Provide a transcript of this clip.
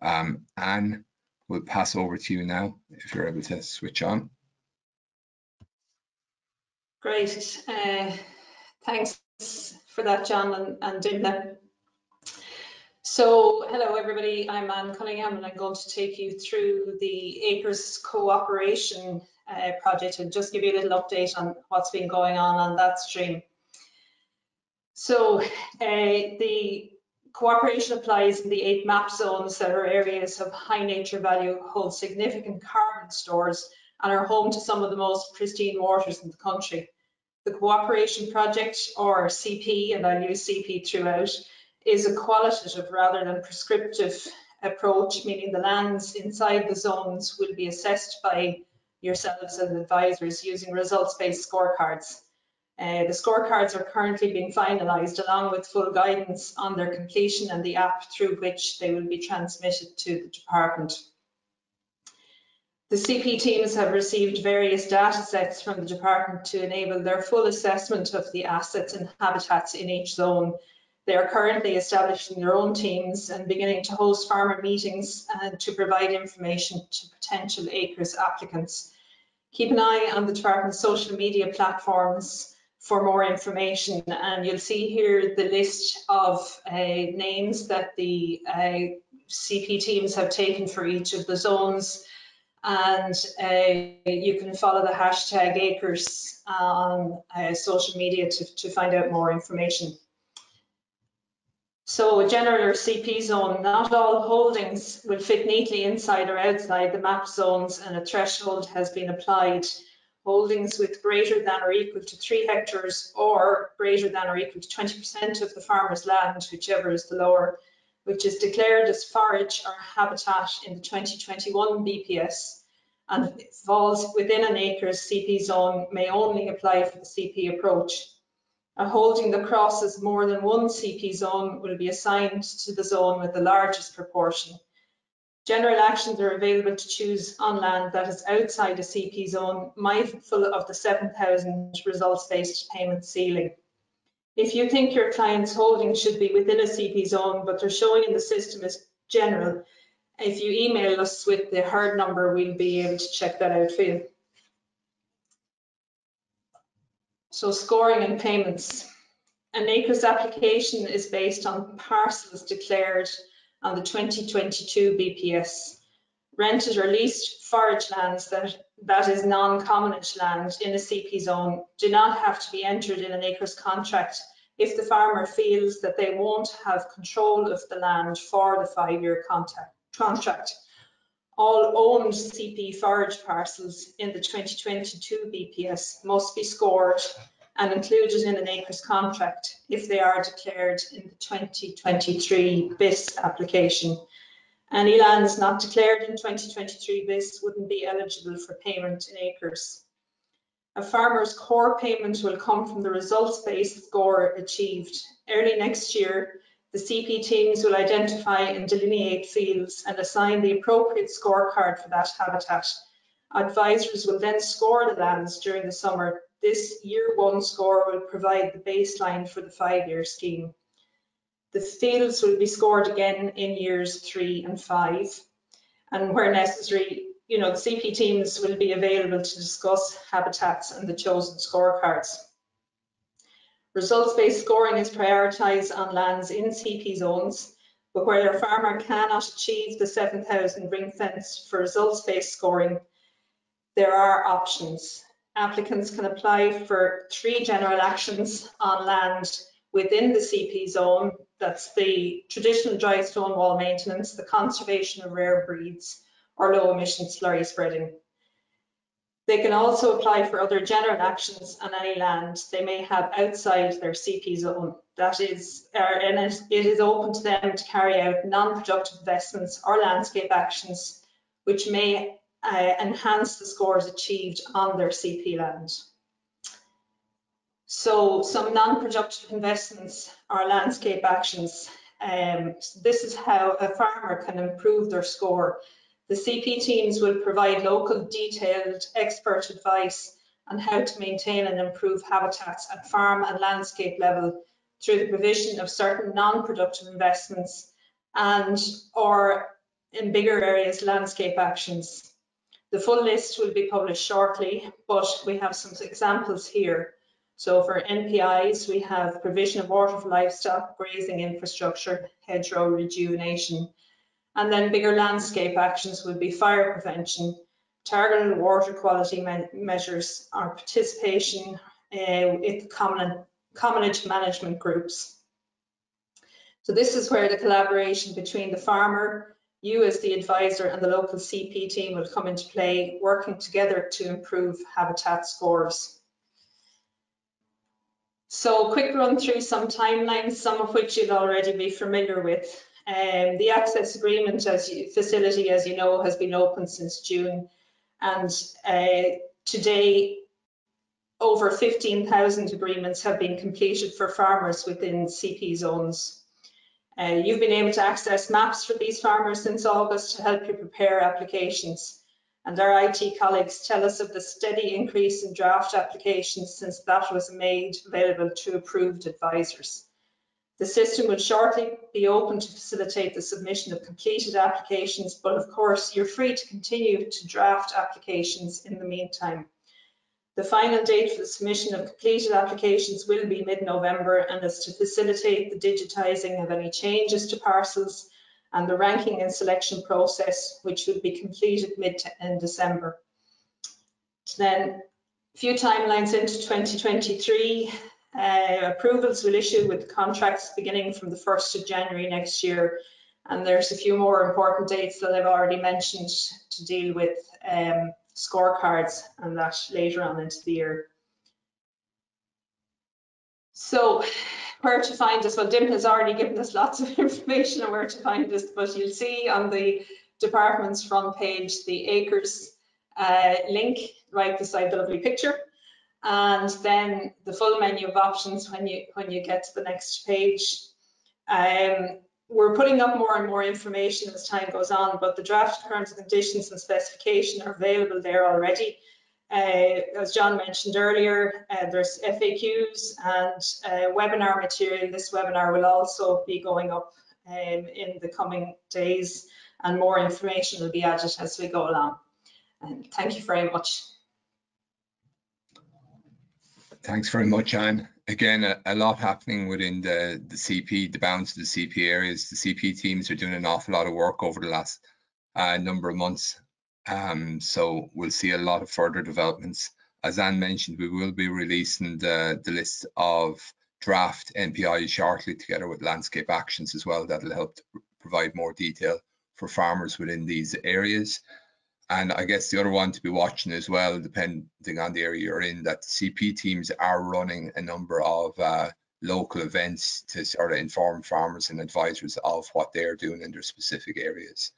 Um, Ann, we'll pass over to you now if you're able to switch on. Great. Uh, thanks for that, John and, and Dimna. So, hello everybody, I'm Ann Cunningham and I'm going to take you through the Acres Cooperation uh, project and just give you a little update on what's been going on on that stream. So, uh, the cooperation applies in the eight map zones that are areas of high nature value, hold significant carbon stores and are home to some of the most pristine waters in the country. The Cooperation Project, or CP, and I'll use CP throughout, is a qualitative rather than prescriptive approach, meaning the lands inside the zones will be assessed by yourselves as advisors using results-based scorecards. Uh, the scorecards are currently being finalised along with full guidance on their completion and the app through which they will be transmitted to the department. The CP teams have received various data sets from the department to enable their full assessment of the assets and habitats in each zone. They are currently establishing their own teams and beginning to host farmer meetings and to provide information to potential acres applicants. Keep an eye on the department's social media platforms for more information and you'll see here the list of uh, names that the uh, CP teams have taken for each of the zones and uh, you can follow the hashtag acres on uh, social media to, to find out more information. So a general or CP zone, not all holdings will fit neatly inside or outside the map zones and a threshold has been applied. Holdings with greater than or equal to three hectares or greater than or equal to 20% of the farmer's land, whichever is the lower, which is declared as forage or habitat in the 2021 BPS and falls within an ACRES CP zone may only apply for the CP approach. A holding that crosses more than one CP zone will be assigned to the zone with the largest proportion. General actions are available to choose on land that is outside a CP zone, mindful of the 7,000 results-based payment ceiling. If you think your client's holding should be within a CP zone, but they're showing in the system as general, if you email us with the herd number, we'll be able to check that out for you. So scoring and payments. An ACRES application is based on parcels declared on the 2022 BPS. Rented or leased forage lands that, that is non-commonage land in a CP zone do not have to be entered in an acres contract if the farmer feels that they won't have control of the land for the five-year contract. All owned CP forage parcels in the 2022 BPS must be scored and included in an acres contract if they are declared in the 2023 BISS application any lands not declared in 2023 BISS wouldn't be eligible for payment in acres. A farmer's core payment will come from the results-based score achieved. Early next year, the CP teams will identify and delineate fields and assign the appropriate scorecard for that habitat. Advisors will then score the lands during the summer. This year one score will provide the baseline for the five-year scheme. The fields will be scored again in years three and five. And where necessary, you know, the CP teams will be available to discuss habitats and the chosen scorecards. Results-based scoring is prioritised on lands in CP zones, but where a farmer cannot achieve the 7,000 ring fence for results-based scoring, there are options. Applicants can apply for three general actions on land within the CP zone that's the traditional dry stone wall maintenance, the conservation of rare breeds, or low emission slurry spreading. They can also apply for other general actions on any land they may have outside their CP zone. That is, uh, and it, it is open to them to carry out non-productive investments or landscape actions which may uh, enhance the scores achieved on their CP land. So some non-productive investments are landscape actions. Um, this is how a farmer can improve their score. The CP teams will provide local detailed expert advice on how to maintain and improve habitats at farm and landscape level through the provision of certain non-productive investments and or in bigger areas, landscape actions. The full list will be published shortly, but we have some examples here. So for NPIs, we have provision of water for livestock, grazing infrastructure, hedgerow rejuvenation, and then bigger landscape actions would be fire prevention, targeted water quality me measures, our participation uh, with common, commonage management groups. So this is where the collaboration between the farmer, you as the advisor and the local CP team will come into play, working together to improve habitat scores. So quick run through some timelines, some of which you'll already be familiar with. Um, the access agreement as you, facility, as you know, has been open since June. And uh, today, over 15,000 agreements have been completed for farmers within CP zones. Uh, you've been able to access maps for these farmers since August to help you prepare applications. And our IT colleagues tell us of the steady increase in draft applications since that was made available to approved advisors. The system will shortly be open to facilitate the submission of completed applications, but of course you're free to continue to draft applications in the meantime. The final date for the submission of completed applications will be mid-November and is to facilitate the digitising of any changes to parcels and the ranking and selection process, which will be completed mid in December. Then a few timelines into 2023. Uh, approvals will issue with contracts beginning from the 1st of January next year. And there's a few more important dates that I've already mentioned to deal with um, scorecards and that later on into the year. So where to find us? Well, Dim has already given us lots of information on where to find us, but you'll see on the department's front page the acres uh, link right beside the lovely picture. And then the full menu of options when you when you get to the next page. Um, we're putting up more and more information as time goes on, but the draft terms and conditions and specification are available there already. Uh, as John mentioned earlier, uh, there's FAQs and uh, webinar material. This webinar will also be going up um, in the coming days and more information will be added as we go along. And thank you very much. Thanks very much, Ann. Again, a, a, lot happening within the, the CP, the bounds of the CP areas. The CP teams are doing an awful lot of work over the last uh, number of months. Um, so we'll see a lot of further developments. As Ann mentioned, we will be releasing the, the list of draft NPI shortly together with landscape actions as well. That'll help provide more detail for farmers within these areas. And I guess the other one to be watching as well, depending on the area you're in, that CP teams are running a number of uh, local events to sort of inform farmers and advisors of what they're doing in their specific areas.